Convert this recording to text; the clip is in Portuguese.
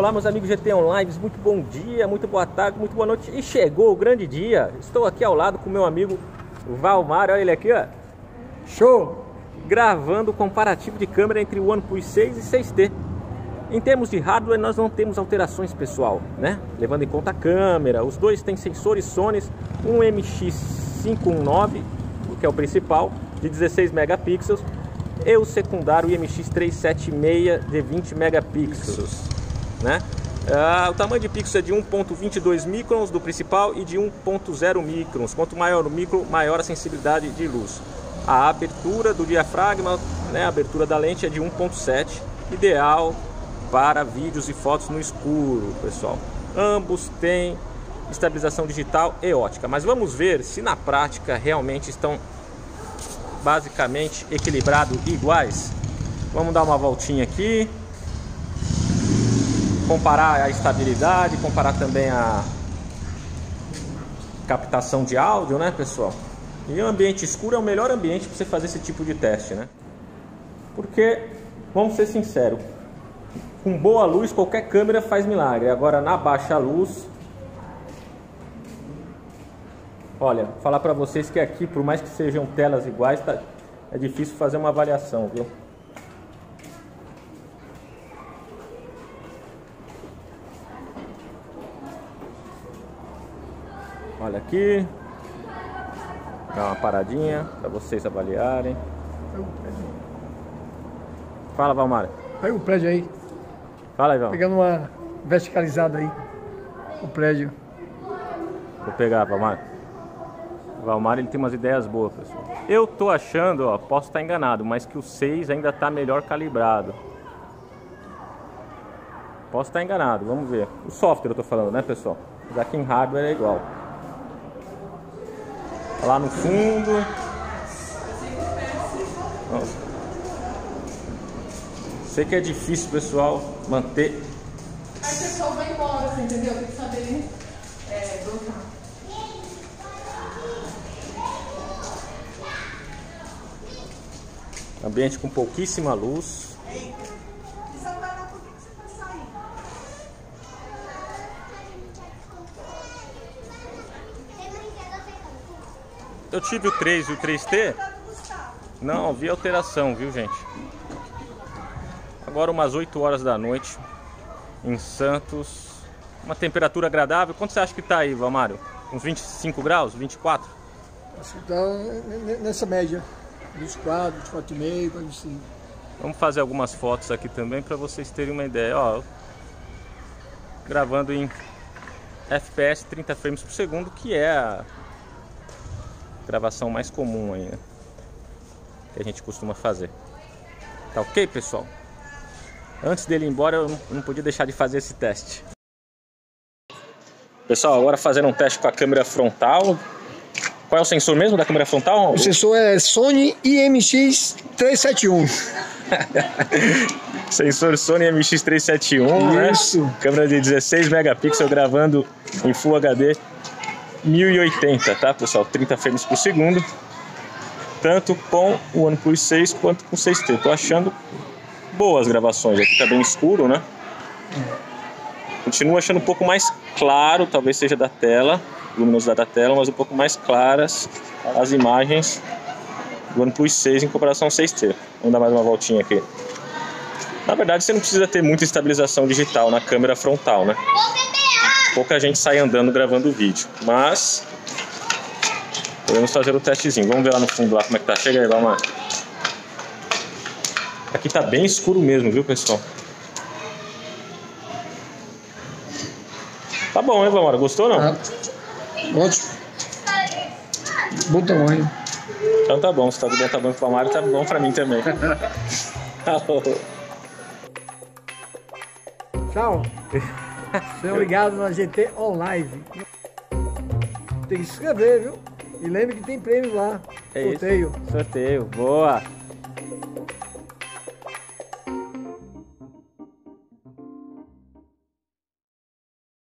Olá, meus amigos GT Online, muito bom dia, muito boa tarde, muito boa noite. E chegou o grande dia. Estou aqui ao lado com meu amigo Valmar, olha ele aqui, ó. Show! Gravando o comparativo de câmera entre o OnePlus 6 e 6T. Em termos de hardware, nós não temos alterações, pessoal, né? Levando em conta a câmera, os dois têm sensores Sony, um MX519, que é o principal, de 16 megapixels, e o secundário IMX376 de 20 megapixels né? Ah, o tamanho de pixel é de 1.22 microns do principal e de 1.0 microns. Quanto maior o micro, maior a sensibilidade de luz. A abertura do diafragma, né, a abertura da lente é de 1.7, ideal para vídeos e fotos no escuro, pessoal. Ambos têm estabilização digital e ótica, mas vamos ver se na prática realmente estão basicamente equilibrados iguais. Vamos dar uma voltinha aqui comparar a estabilidade, comparar também a captação de áudio, né, pessoal? E o ambiente escuro é o melhor ambiente para você fazer esse tipo de teste, né? Porque, vamos ser sinceros, com boa luz qualquer câmera faz milagre. Agora na baixa luz, olha, falar para vocês que aqui, por mais que sejam telas iguais, tá, é difícil fazer uma avaliação, viu? Olha aqui. Dá uma paradinha para vocês avaliarem. Fala, Valmar. Pega o prédio aí. Fala Val. Pegando uma verticalizada aí. O prédio. Vou pegar, Valmar. O Valmar ele tem umas ideias boas, pessoal. Eu tô achando, ó, posso estar enganado, mas que o 6 ainda tá melhor calibrado. Posso estar enganado, vamos ver. O software eu tô falando, né, pessoal? Já que em hardware é igual lá no fundo. Sei que é difícil, pessoal, manter. Aí o pessoal vai embora, você entendeu? Tem que saber é, Ambiente com pouquíssima luz. Eu tive o 3 e o 3T. Não, vi alteração, viu, gente? Agora umas 8 horas da noite em Santos. Uma temperatura agradável. Quanto você acha que tá aí, Valmário? Uns 25 graus? 24? Acho que tá nessa média. 24, 24,5, 25. Vamos fazer algumas fotos aqui também para vocês terem uma ideia. Ó, gravando em FPS 30 frames por segundo, que é a gravação mais comum aí, né? Que a gente costuma fazer. Tá ok, pessoal? Antes dele ir embora, eu não podia deixar de fazer esse teste. Pessoal, agora fazendo um teste com a câmera frontal. Qual é o sensor mesmo da câmera frontal? O sensor é Sony IMX371. sensor Sony MX371, Isso. né? Câmera de 16 megapixels gravando em Full HD 1080, tá pessoal? 30 frames por segundo. Tanto com o OnePlus 6 quanto com o 6T. Tô achando boas gravações. Aqui tá bem escuro, né? Continuo achando um pouco mais claro, talvez seja da tela, luminosidade da tela, mas um pouco mais claras as imagens do OnePlus 6 em comparação ao 6T. Vamos dar mais uma voltinha aqui. Na verdade, você não precisa ter muita estabilização digital na câmera frontal, né? Pouca gente sai andando gravando o vídeo. Mas podemos fazer o testezinho. Vamos ver lá no fundo lá como é que tá. Chega aí, Valmar. Aqui tá bem escuro mesmo, viu, pessoal? Tá bom, hein, Valmar? Gostou ou não? Ah, ótimo. Bom tamanho. Então tá bom, se tá do bom tamanho pro Valmar, tá bom pra mim também. Tchau. Sejam ligados na GT Online. Tem que se inscrever, viu? E lembre que tem prêmio lá. É Sorteio. Isso. Sorteio. Boa.